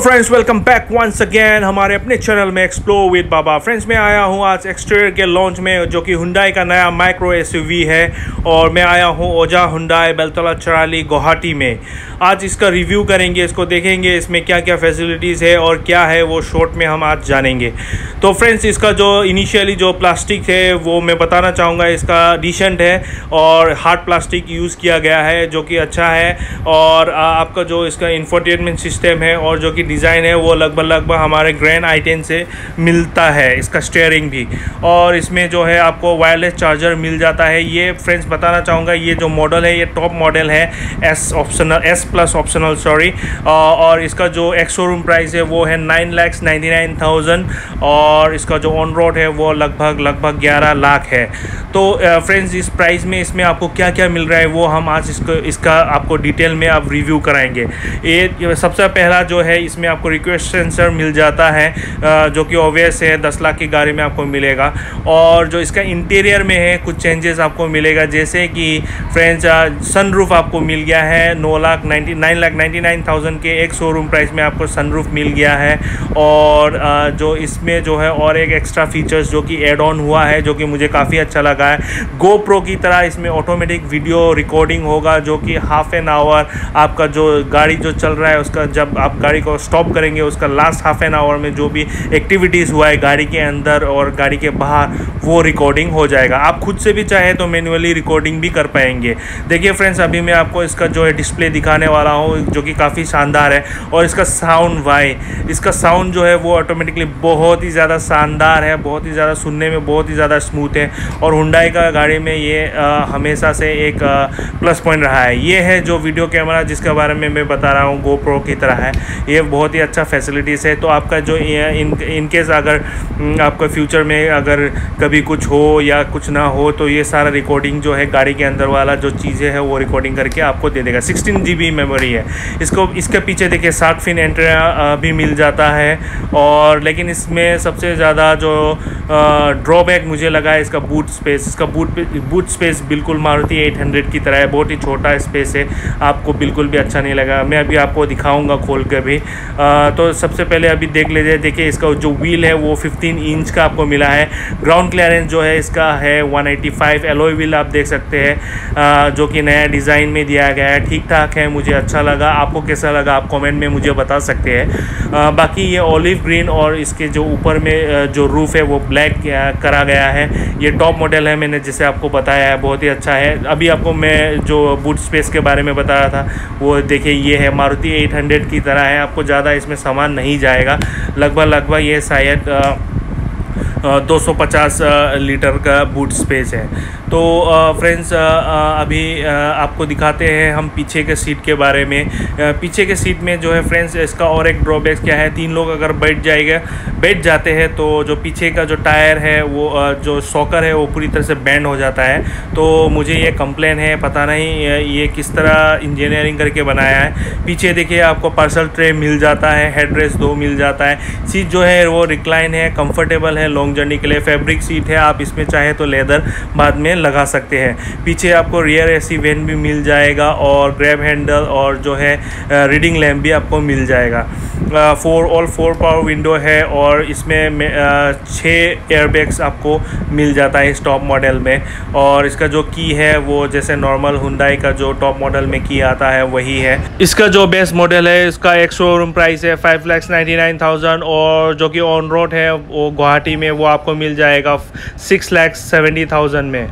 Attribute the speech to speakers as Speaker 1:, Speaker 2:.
Speaker 1: Friends welcome back once again हमारे अपने channel में एक्सप्लोर विद बाबा फ्रेंड्स मैं आया हूँ आज एक्सटीरियर के लॉन्च में, जो कि हुंडाई का नया माइक्रो एसयूवी है और मैं आया हूँ ओजा हुंडाई बेलतला चराली गुवाहाटी में। आज इसका रिव्यू करेंगे, इसको देखेंगे, इसमें क्या क्या फैसिलिटीज़ है और क्या है वो शॉर्ट में हम आज जानेंगे। तो फ्रेंड्स इसका जो इनिशियली जो प्लास्टिक है, वो मैं बताना चाहूँगा, इसका डिसेंट है और हार्ड प्लास्टिक यूज़ किया गया है, जो कि अच्छा है और आपका जो इसका इंफोटेनमेंट सिस्टम है और जो कि डिज़ाइन है, वो लगभग लगभग हमारे ग्रैंड आइटेन से मिलता है, इसका स्टेयरिंग भी। और इसमें जो है आपको वायरलेस चार्जर मिल जाता है। ये फ्रेंड्स बताना चाहूँगा, ये जो मॉडल है, ये टॉप मॉडल है S optional S plus optional sorry और इसका जो एक्स शोरूम प्राइस है, वो है nine lakhs ninety nine thousand और इसका जो ऑन रोड है, वो लगभग लगभग ग्यारह लाख है। तो फ्रेंड्स इस प्राइस में, इसमें आपको क्या क्या मिल रहा है, वो हम आज इसको, इसका आपको डिटेल में आप रिव्यू कराएँगे। ये सबसे पहला जो है, इसमें आपको रिक्वेस्ट सेंसर मिल जाता है जो कि ओवियस है, दस लाख की गाड़ी में आपको मिलेगा। और जो इसका इंटीरियर में है, कुछ चेंजेस आपको मिलेगा, जैसे कि फ्रेंड्स सनरूफ आपको मिल गया है, नौ lakh ninety, nine lakh ninety nine thousand के एक शोरूम प्राइस में आपको सनरूफ मिल गया है। और जो इसमें जो है और एक एक्स्ट्रा फीचर्स जो कि एड ऑन हुआ है, जो कि मुझे काफ़ी अच्छा लगा है। गो प्रो की तरह इसमें ऑटोमेटिक वीडियो रिकॉर्डिंग होगा, जो कि हाफ़ एन आवर आपका जो गाड़ी जो चल रहा है, उसका जब आप गाड़ी को स्टॉप करेंगे, उसका लास्ट हाफ़ एन आवर में जो भी एक्टिविटीज़ हुआ है, गाड़ी के अंदर और गाड़ी के बाहर, वो रिकॉर्डिंग हो जाएगा। आप खुद से भी चाहे तो मैनुअली रिकॉर्डिंग भी कर पाएँगे। देखिए फ्रेंड्स अभी मैं आपको इसका जो है डिस्प्ले दिखाने वाला हूँ, जो कि काफ़ी शानदार है और इसका साउंड वाई, इसका साउंड जो है वो ऑटोमेटिकली बहुत ही ज़्यादा शानदार है, बहुत ही ज़्यादा सुनने में बहुत ही ज़्यादा स्मूथ है और हुंडाई का गाड़ी में ये हमेशा से एक प्लस पॉइंट रहा है। ये है जो वीडियो कैमरा जिसके बारे में मैं बता रहा हूँ गोप्रो की तरह है। ये बहुत ही अच्छा फैसिलिटीज़ है। तो आपका जो इन इनकेस अगर आपका फ्यूचर में अगर कभी कुछ हो या कुछ ना हो तो ये सारा रिकॉर्डिंग जो है गाड़ी के अंदर वाला जो चीज़ें हैं, वो रिकॉर्डिंग करके आपको दे देगा। सिक्सटीन जी मेमोरी है। इसको, इसके पीछे देखिए साठ फिन एंट्रा भी मिल जाता है। और, लेकिन इसमें सबसे ज़्यादा जो ड्रॉबैक मुझे लगा है, इसका बूट स्पेस इसका बूट बूट स्पेस बिल्कुल मारुति 800 की तरह है। बहुत ही छोटा स्पेस है। आपको बिल्कुल भी अच्छा नहीं लगा। मैं अभी आपको दिखाऊँगा खोल के भी। तो सबसे पहले अभी देख लीजिए, देखिए इसका जो व्हील है, वो 15 इंच का आपको मिला है। ग्राउंड क्लियरेंस जो है, इसका है 185 एलोई व्हील आप देख सकते हैं। जो कि नया डिज़ाइन में दिया गया है। ठीक ठाक है, मुझे अच्छा लगा। आपको कैसा लगा, आप कमेंट में मुझे बता सकते हैं। बाकी ये ऑलिव ग्रीन और इसके जो ऊपर में जो रूफ़ है, वो ब्लैक करा गया है। ये टॉप मॉडल है, मैंने जैसे आपको बताया है, बहुत ही अच्छा है। अभी आपको मैं जो बूट स्पेस के बारे में बताया था, वो देखिए, ये है, मारुति 800 की तरह है। आपको ज़्यादा इसमें सामान नहीं जाएगा। लगभग लगभग ये शायद 250 लीटर का बूट स्पेस है। तो फ्रेंड्स अभी आपको दिखाते हैं हम पीछे के सीट के बारे में। पीछे के सीट में जो है फ्रेंड्स इसका और एक ड्रॉबैक क्या है? तीन लोग अगर बैठ जाएगा, बैठ जाते हैं तो जो पीछे का जो टायर है, वो जो सॉकर है, वो पूरी तरह से बैंड हो जाता है। तो मुझे ये कंप्लेन है, पता नहीं ये किस तरह इंजीनियरिंग करके बनाया है। पीछे देखिए, आपको पार्सल ट्रे मिल जाता है हेड रेस्ट दो मिल जाता है। सीट जो है, वो रिक्लाइन है कंफर्टेबल है लॉन्ग जर्नी के लिए फैब्रिक सीट है, आप इसमें चाहे तो लेदर बाद में लगा सकते हैं। पीछे आपको रियर एसी वेन भी मिल जाएगा और ग्रैब हैंडल और जो है रीडिंग लैम्प भी आपको मिल जाएगा। Four all four power window है और इसमें छः एयरबैग्स आपको मिल जाता है इस टॉप मॉडल में। और इसका जो की है, वो जैसे नॉर्मल हुंडाई का जो टॉप मॉडल में की आता है, वही है। इसका जो बेस्ट मॉडल है, इसका एक शोरूम प्राइस है five lakhs ninety nine thousand और जो कि ऑन रोड है, वो गुवाहाटी में, वो आपको मिल जाएगा सिक्स लैक्स सेवेंटी थाउज़ेंड में।